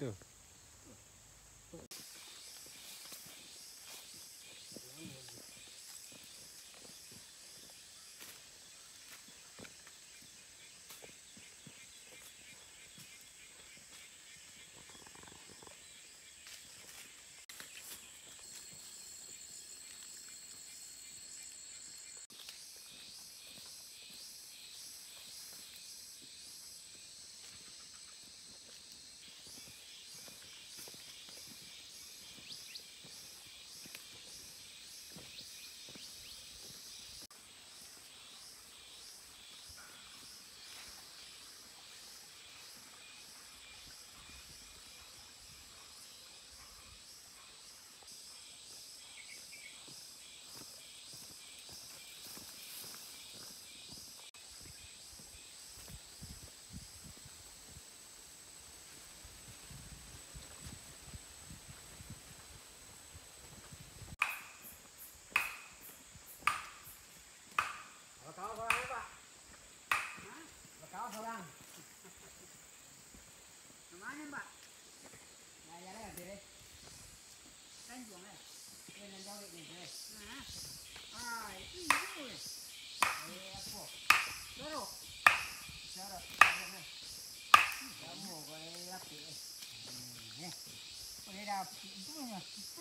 তো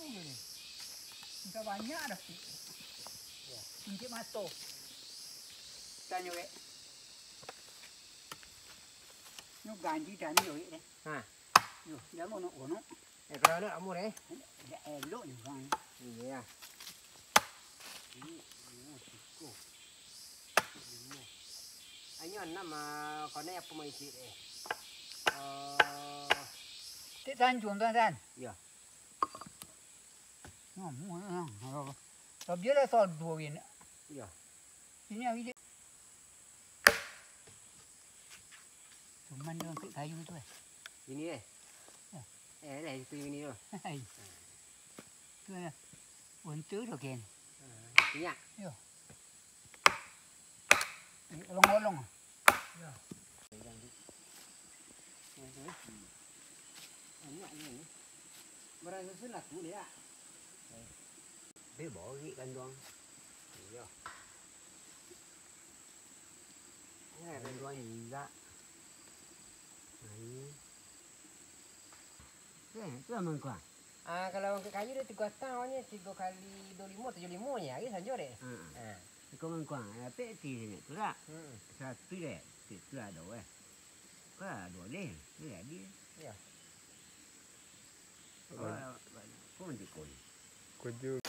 itu ni. Kita banyak dah. Ya. Ini mata. Tanya wek. Nó ganji dan yo đấy. Ha. Yo, dia mau nak ono. Eh kalau ada kamu deh. Dia elok ni kan. Iya. Ini siko. Anh nama con này apa mai cik eh. Eh, Thế tan chuồng tan tan. Dạ. Nó mua nó. Rồi. Rồi biết là sao đùa vậy nữa. Dạ. Ini yang ini. Cuman dia ambil kayu tu eh. ini eh. Ya. Eh, dah itu Hãy subscribe cho kênh Ghiền Mì Gõ Để không bỏ lỡ những video hấp dẫn tu dia. Dia bawa gig kan doang. Iya. Ini ada dua juga. Ini. Eh, tu lah mengkuat. Ah, kalau ke kayu dia tiga tahunnya tiga kali dua lima tujuh lima ya, ini saja deh. Ha. Ah. Kau mengkuat. Eh, peti ni tu lah. Hmm. Satu deh. Tu lah dua eh. Kau dua deh. Tu lah dia. Ya. Kau mesti kau. Kuju.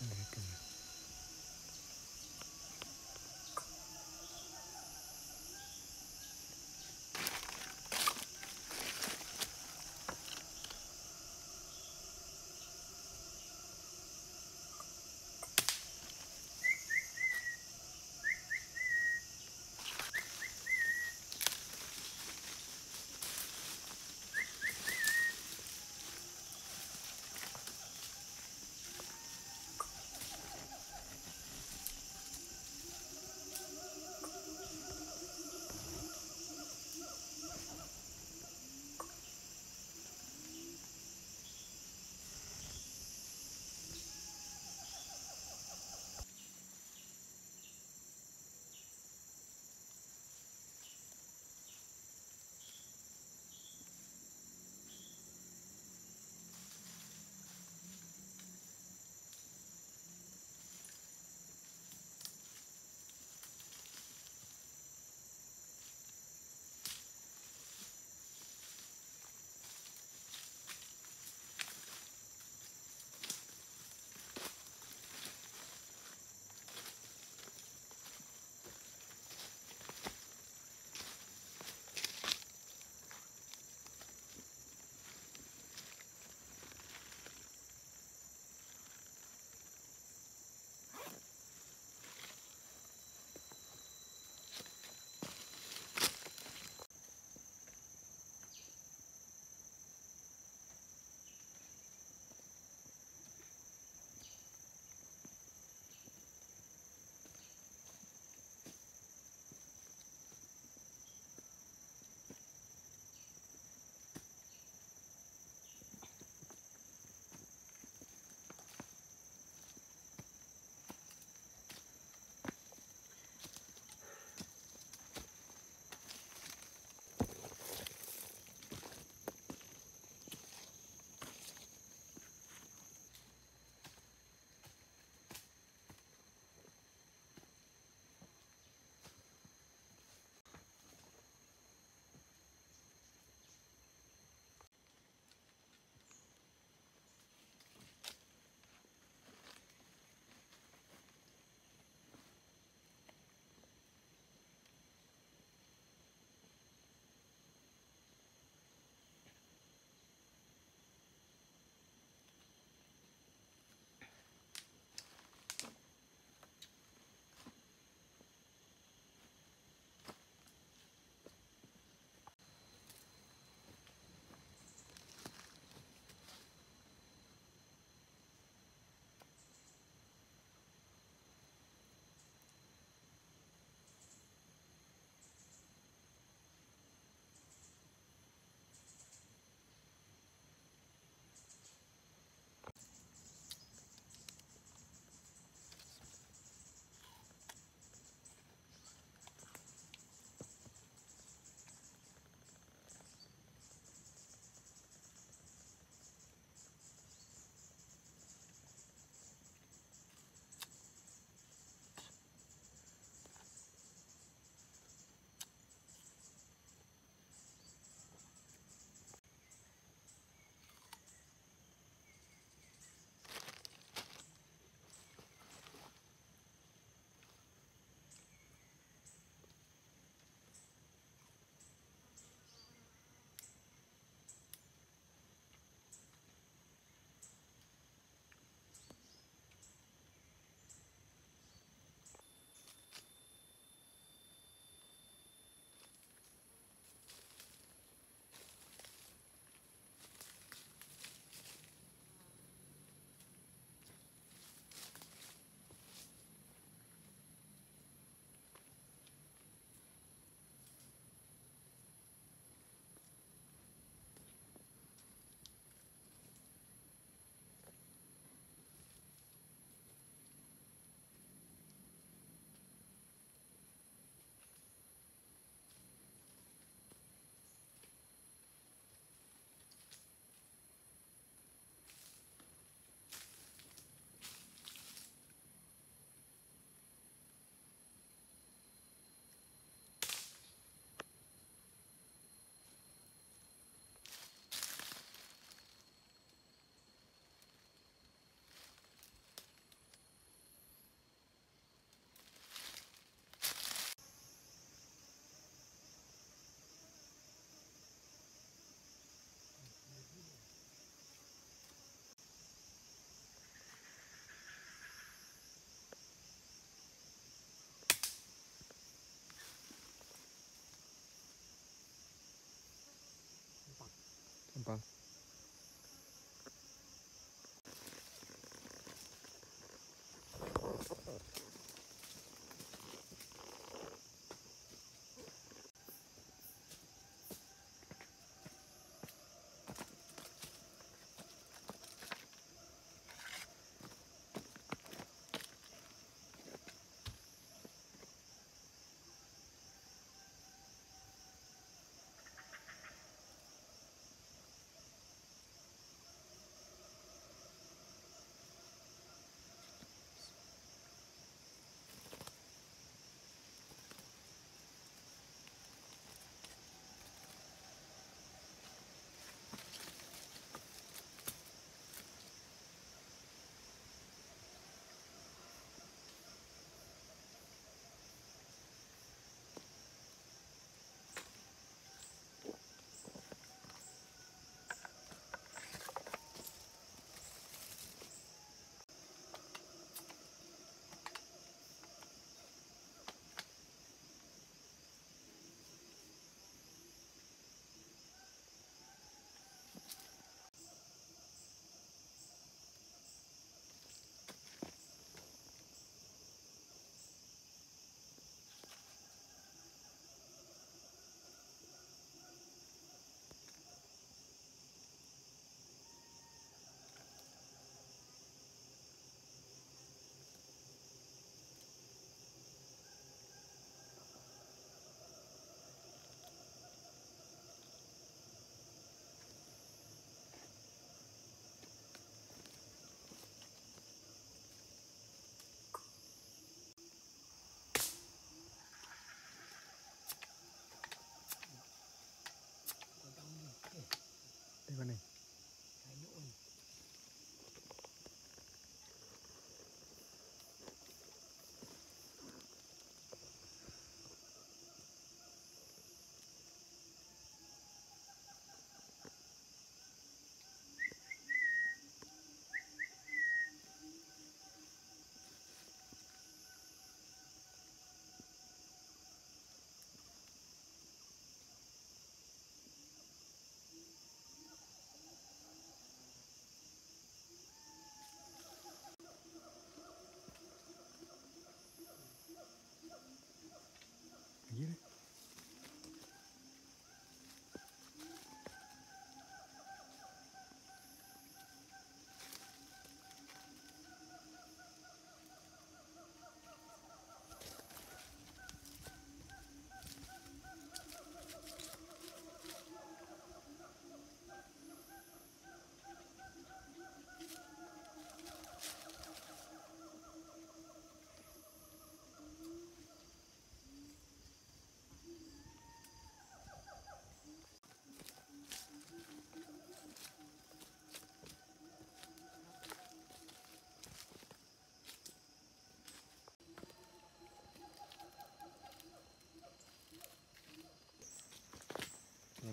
Hãy subscribe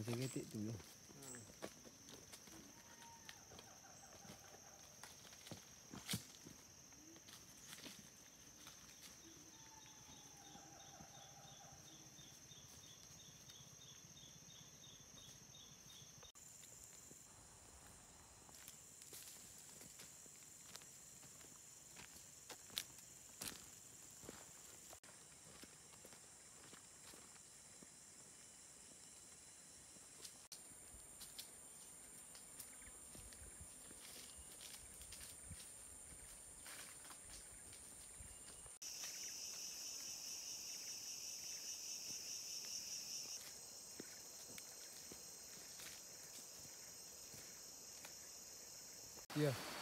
Sini, ti. Lah.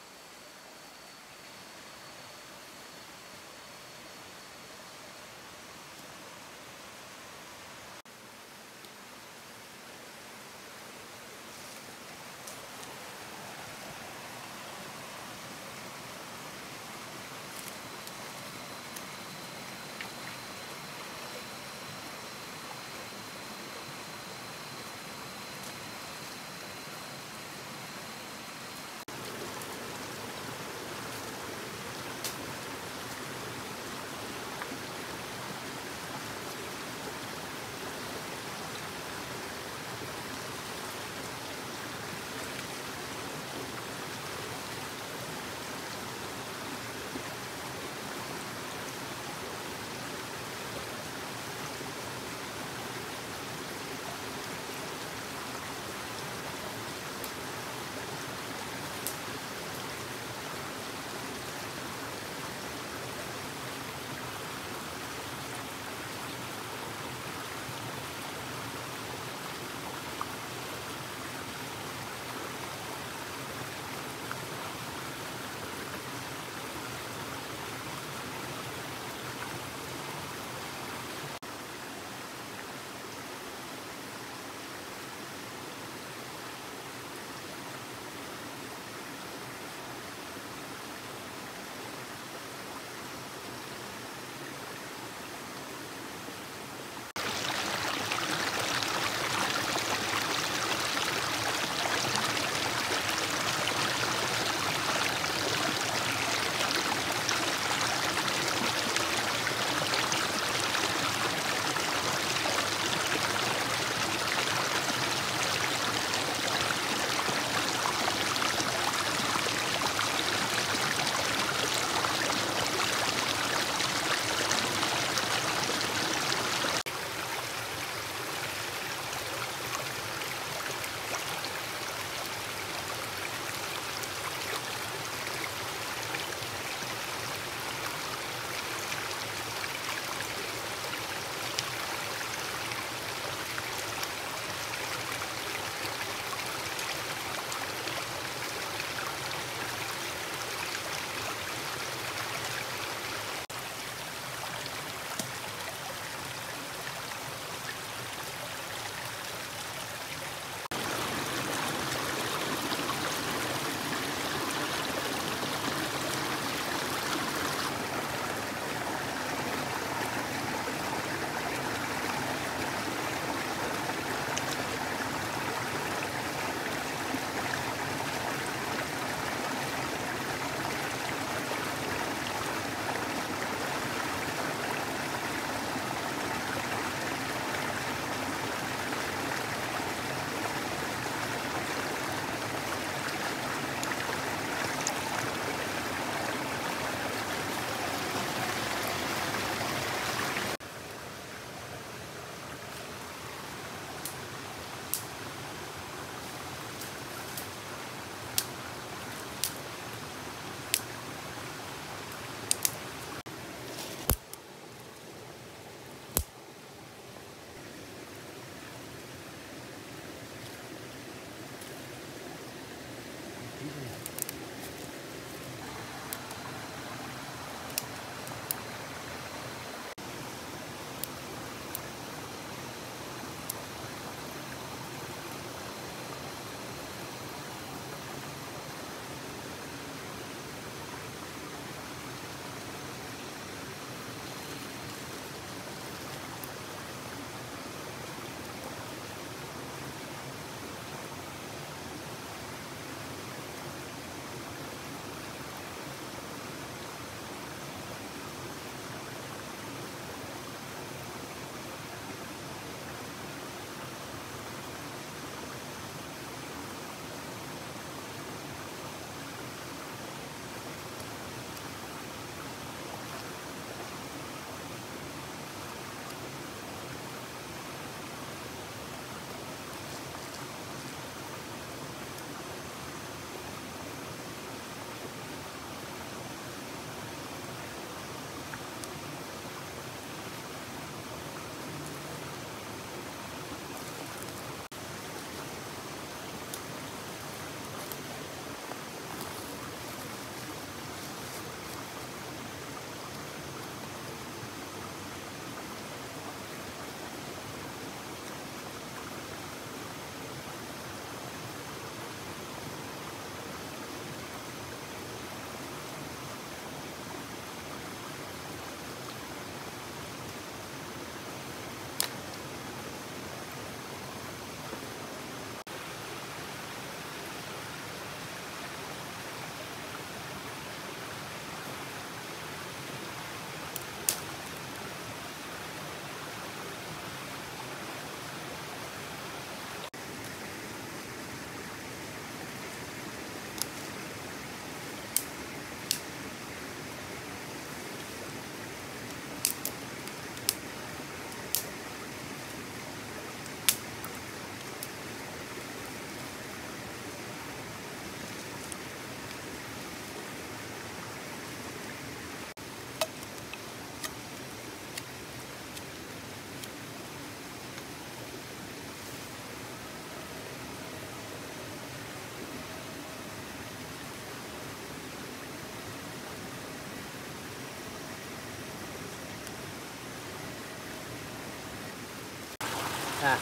Ya. à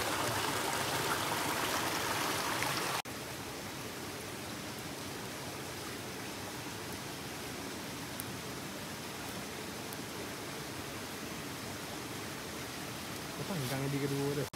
Apa yang kangen di kedua tu?